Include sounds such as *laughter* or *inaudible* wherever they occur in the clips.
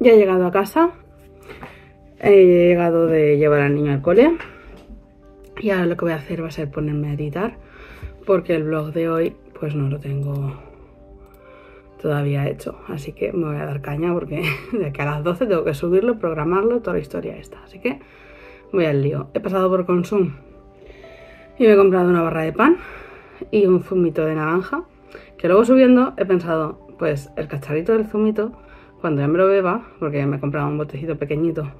Ya he llegado a casa. He llegado de llevar al niño al cole. Y ahora lo que voy a hacer va a ser ponerme a editar. Porque el blog de hoy pues no lo tengo todavía hecho. Así que me voy a dar caña porque *laughs* de aquí a las 12 tengo que subirlo, programarlo, toda la historia esta. Así que voy al lío. He pasado por Consum y me he comprado una barra de pan y un zumito de naranja. Que luego subiendo he pensado, pues el cacharrito del zumito, cuando ya me lo beba, porque me he comprado un botecito pequeñito,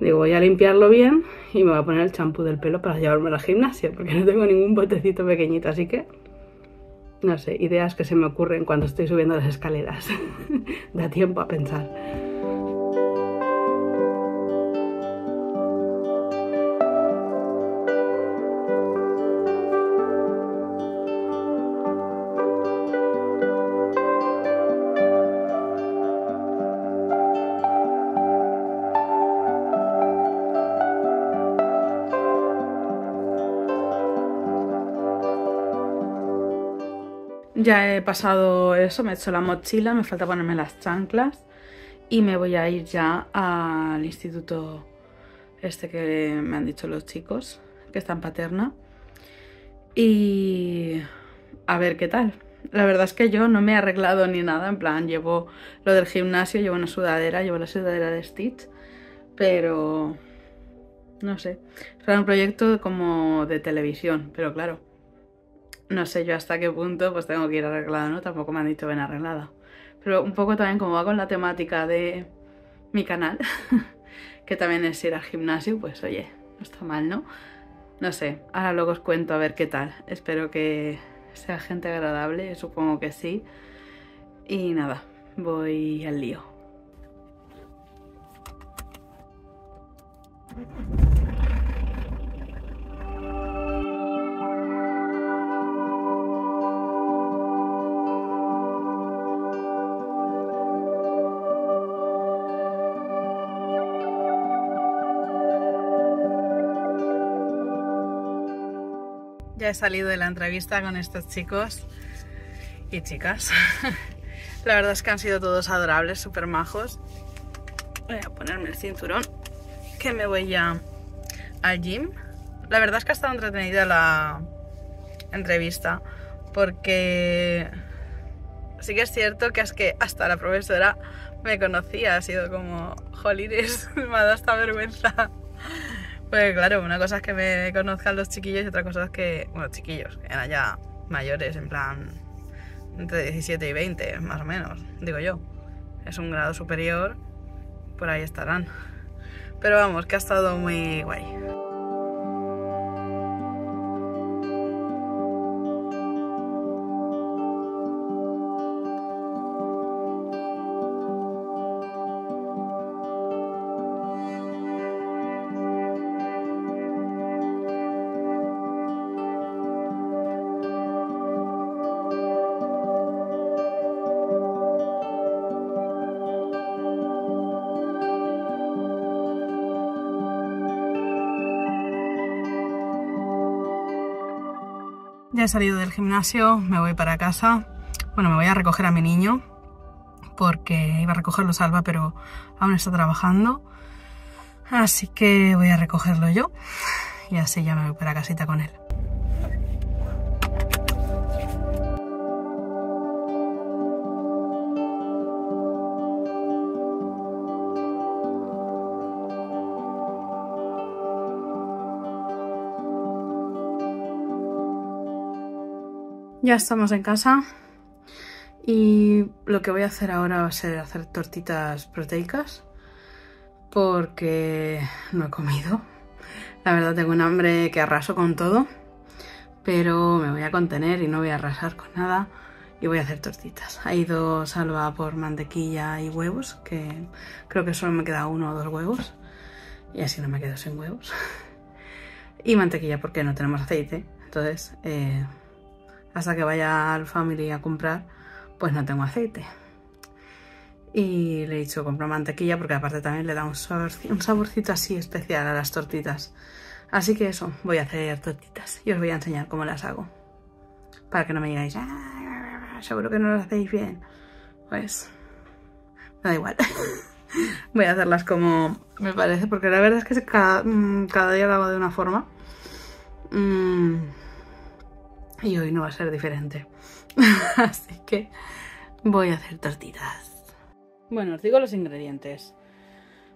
digo, voy a limpiarlo bien y me voy a poner el champú del pelo para llevarme al gimnasio, porque no tengo ningún botecito pequeñito, así que no sé, ideas que se me ocurren cuando estoy subiendo las escaleras. *laughs* da tiempo a pensar. Ya he pasado eso, me he hecho la mochila, me falta ponerme las chanclas y me voy a ir ya al instituto este que me han dicho los chicos, que está en Paterna. Y a ver qué tal. La verdad es que yo no me he arreglado ni nada, en plan, llevo lo del gimnasio, llevo una sudadera, llevo la sudadera de Stitch, pero no sé. Es un proyecto como de televisión, pero claro, no sé yo hasta qué punto pues tengo que ir arreglada, ¿no? Tampoco me han dicho ven arreglada. Pero un poco también como va con la temática de mi canal, *laughs* que también es ir al gimnasio, pues oye, no está mal, ¿no? No sé, ahora luego os cuento a ver qué tal. Espero que sea gente agradable, supongo que sí. Y nada, voy al lío. Ya he salido de la entrevista con estos chicos y chicas. *laughs* La verdad es que han sido todos adorables, súper majos. Voy a ponerme el cinturón, que me voy ya al gym. La verdad es que ha estado entretenida la entrevista, porque sí que es cierto que es que hasta la profesora me conocía, ha sido como, jolines, *laughs* me ha dado esta vergüenza. Pues claro, una cosa es que me conozcan los chiquillos y otra cosa es que, bueno, chiquillos, eran ya mayores, en plan, entre 17 y 20, más o menos, digo yo. Es un grado superior, por ahí estarán. Pero vamos, que ha estado muy guay. Ya he salido del gimnasio, me voy para casa. Bueno, me voy a recoger a mi niño porque iba a recogerlo Salva, pero aún está trabajando. Así que voy a recogerlo yo y así ya me voy para casita con él. Ya estamos en casa y lo que voy a hacer ahora va a ser hacer tortitas proteicas porque no he comido. La verdad tengo un hambre que arraso con todo, pero me voy a contener y no voy a arrasar con nada y voy a hacer tortitas. Ha ido Salva por mantequilla y huevos, que creo que solo me queda uno o dos huevos y así no me quedo sin huevos. *laughs* Y mantequilla porque no tenemos aceite, entonces... Eh, hasta que vaya al family a comprar, pues no tengo aceite. Y le he dicho comprar mantequilla porque aparte también le da un, un saborcito así especial a las tortitas. Así que eso, voy a hacer tortitas y os voy a enseñar cómo las hago. Para que no me digáis, ah, seguro que no las hacéis bien. Pues, me da igual. *laughs* Voy a hacerlas como me parece, porque la verdad es que cada, mm, día lo hago de una forma. Mm, y hoy no va a ser diferente. *laughs* Así que voy a hacer tortitas. Bueno, os digo los ingredientes.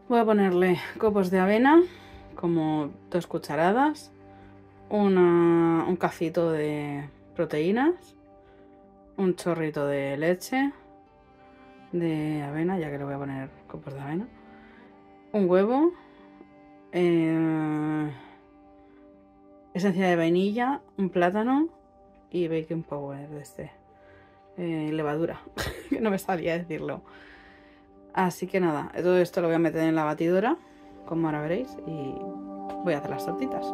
Voy a ponerle copos de avena, como dos cucharadas, un cacito de proteínas, un chorrito de leche, de avena, ya que le voy a poner copos de avena, un huevo, eh, esencia de vainilla, un plátano y baking powder de este, eh, levadura, *laughs* que no me sabía decirlo. Así que nada, todo esto lo voy a meter en la batidora, como ahora veréis, y voy a hacer las tortitas.